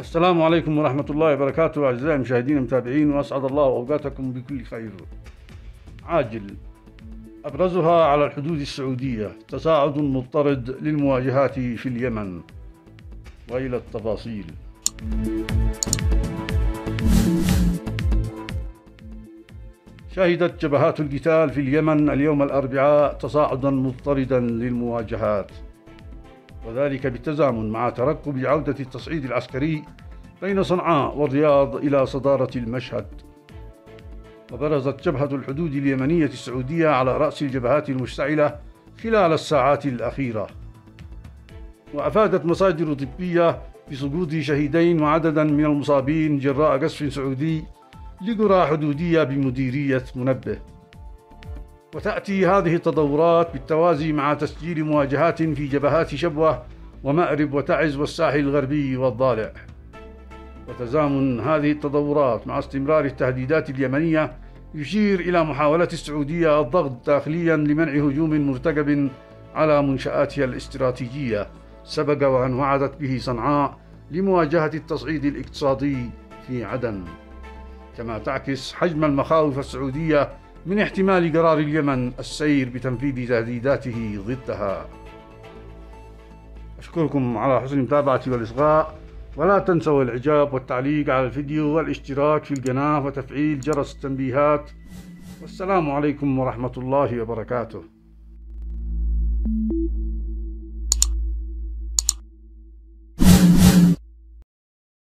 السلام عليكم ورحمة الله وبركاته أعزائي المشاهدين المتابعين وأسعد الله أوقاتكم بكل خير. عاجل. أبرزها على الحدود السعودية تصاعد مضطرد للمواجهات في اليمن. وإلى التفاصيل. شهدت جبهات القتال في اليمن اليوم الأربعاء تصاعدا مضطردا للمواجهات. وذلك بالتزامن مع ترقب عودة التصعيد العسكري بين صنعاء والرياض إلى صدارة المشهد. وبرزت جبهة الحدود اليمنية السعودية على رأس الجبهات المشتعلة خلال الساعات الأخيرة. وأفادت مصادر طبية بسقوط شهيدين وعددا من المصابين جراء قصف سعودي لقرى حدودية بمديرية منبه. وتأتي هذه التطورات بالتوازي مع تسجيل مواجهات في جبهات شبوة ومأرب وتعز والساحل الغربي والضالع. وتزامن هذه التطورات مع استمرار التهديدات اليمنية يشير إلى محاولة السعودية الضغط داخليا لمنع هجوم مرتقب على منشآتها الاستراتيجية. سبق وأن وعدت به صنعاء لمواجهة التصعيد الاقتصادي في عدن. كما تعكس حجم المخاوف السعودية من احتمال قرار اليمن السير بتنفيذ تهديداته ضدها. أشكركم على حسن متابعتي والإصغاء ولا تنسوا الإعجاب والتعليق على الفيديو والاشتراك في القناة وتفعيل جرس التنبيهات. والسلام عليكم ورحمة الله وبركاته.